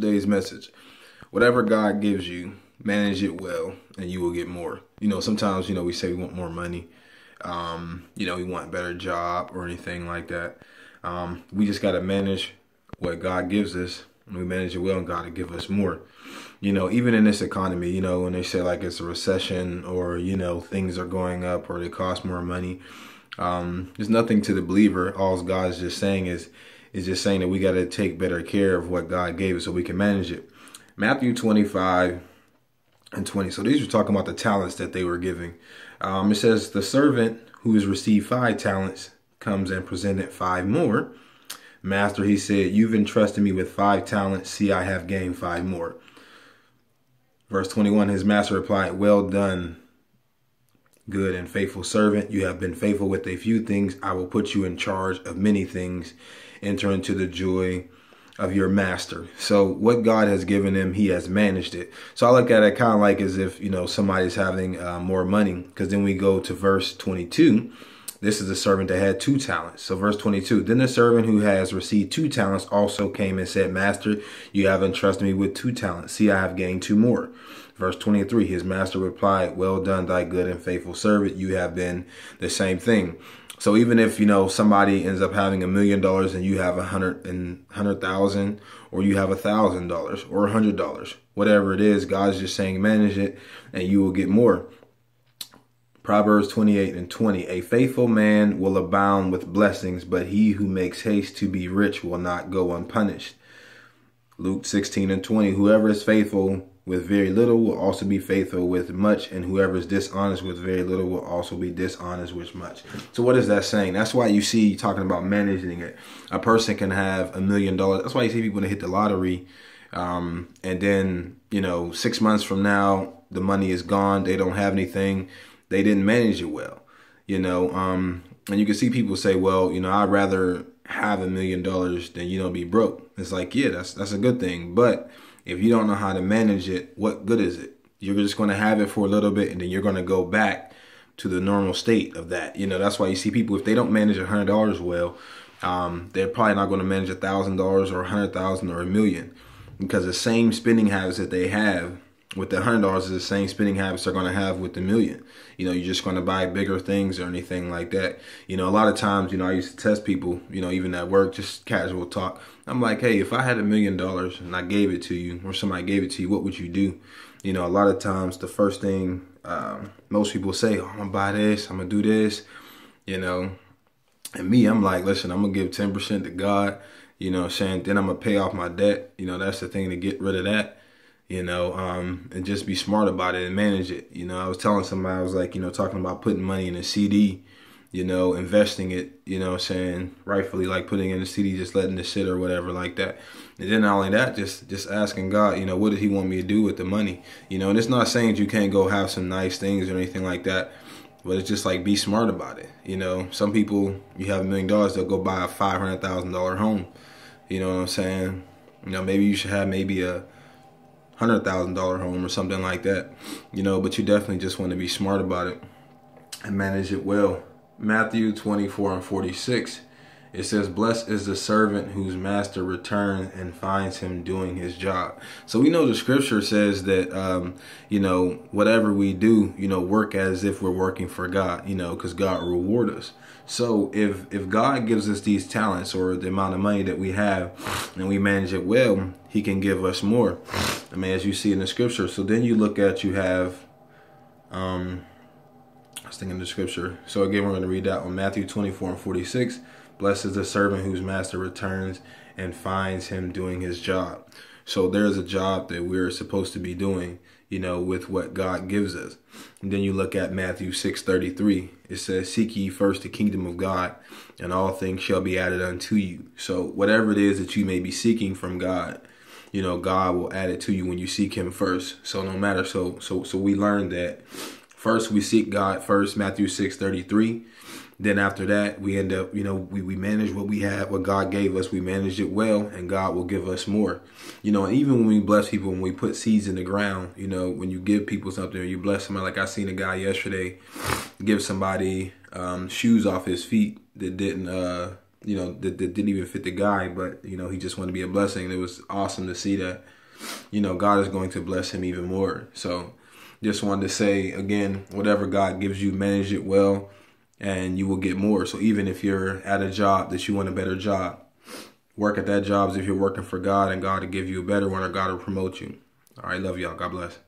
today's message. Whatever God gives you, manage it well, and you will get more. You know, sometimes you know we say we want more money. Um, you know, we want a better job or anything like that. Um, we just got to manage what God gives us, and we manage it well, and God will give us more. You know, even in this economy, you know, when they say like it's a recession or you know things are going up or they cost more money, um, there's nothing to the believer. All God's just saying is is just saying that we got to take better care of what God gave us so we can manage it. Matthew 25 and 20. So these are talking about the talents that they were giving. Um, it says, The servant who has received five talents comes and presented five more. Master, he said, You've entrusted me with five talents. See, I have gained five more. Verse 21 His master replied, Well done, good and faithful servant. You have been faithful with a few things. I will put you in charge of many things enter into the joy of your master. So what God has given him, he has managed it. So I look at it kind of like as if, you know, somebody's having uh, more money because then we go to verse 22. This is a servant that had two talents. So verse 22, then the servant who has received two talents also came and said, Master, you have entrusted me with two talents. See, I have gained two more. Verse 23, his master replied, Well done, thy good and faithful servant. You have been the same thing. So even if, you know, somebody ends up having a million dollars and you have a hundred and hundred thousand, or you have a thousand dollars or a hundred dollars, whatever it is, God's just saying manage it and you will get more. Proverbs 28 and 20. A faithful man will abound with blessings, but he who makes haste to be rich will not go unpunished. Luke 16 and 20. Whoever is faithful with very little will also be faithful with much, and whoever is dishonest with very little will also be dishonest with much. So, what is that saying? That's why you see talking about managing it. A person can have a million dollars. That's why you see people that hit the lottery, um, and then you know six months from now the money is gone. They don't have anything. They didn't manage it well. You know, um, and you can see people say, "Well, you know, I'd rather have a million dollars than you know be broke." It's like, yeah, that's that's a good thing, but if you don't know how to manage it, what good is it? You're just going to have it for a little bit and then you're going to go back to the normal state of that. You know, that's why you see people, if they don't manage a hundred dollars well, um, they're probably not going to manage a thousand dollars or a hundred thousand or a million because the same spending habits that they have with the hundred dollars is the same spending habits they're going to have with the million. You know, you're just going to buy bigger things or anything like that. You know, a lot of times, you know, I used to test people, you know, even at work, just casual talk. I'm like, hey, if I had a million dollars and I gave it to you or somebody gave it to you, what would you do? You know, a lot of times the first thing um, most people say, oh, I'm to buy this, I'm to do this, you know. And me, I'm like, listen, I'm to give 10% to God, you know saying? Then I'm to pay off my debt. You know, that's the thing to get rid of that you know, um, and just be smart about it and manage it. You know, I was telling somebody, I was like, you know, talking about putting money in a CD you know, investing it, you know, saying rightfully like putting in the CD, just letting it sit or whatever like that. And then not only that, just just asking God, you know, what does He want me to do with the money? You know, and it's not saying you can't go have some nice things or anything like that, but it's just like be smart about it. You know, some people you have a million dollars, they'll go buy a five hundred thousand dollar home. You know what I'm saying? You know, maybe you should have maybe a hundred thousand dollar home or something like that. You know, but you definitely just want to be smart about it and manage it well. Matthew 24 and 46, it says, Blessed is the servant whose master returns and finds him doing his job. So we know the scripture says that, um, you know, whatever we do, you know, work as if we're working for God, you know, because God reward us. So if if God gives us these talents or the amount of money that we have and we manage it well, he can give us more. I mean, as you see in the scripture. So then you look at, you have, um, I was thinking the scripture. So again, we're going to read that on Matthew 24 and 46. Blessed is the servant whose master returns and finds him doing his job. So there's a job that we're supposed to be doing, you know, with what God gives us. And then you look at Matthew 6:33. It says, "Seek ye first the kingdom of God, and all things shall be added unto you." So whatever it is that you may be seeking from God, you know, God will add it to you when you seek him first. So no matter so so so we learned that First, we seek God first, Matthew 6 33. Then after that, we end up, you know, we, we manage what we have, what God gave us. We manage it well, and God will give us more. You know, and even when we bless people, when we put seeds in the ground, you know, when you give people something you bless somebody, like I seen a guy yesterday give somebody um, shoes off his feet that didn't uh, you know, that, that didn't even fit the guy, but you know, he just wanted to be a blessing. It was awesome to see that, you know, God is going to bless him even more. So just wanted to say again, whatever God gives you, manage it well and you will get more. So even if you're at a job that you want a better job, work at that job as if you're working for God and God will give you a better one or God will promote you. All right, love y'all. God bless.